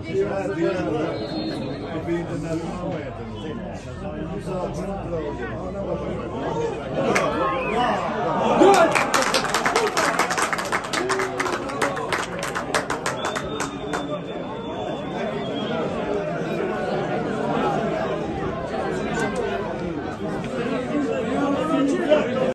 Ja, die hebben we. Ik ben er net aan weten. Zo, dat is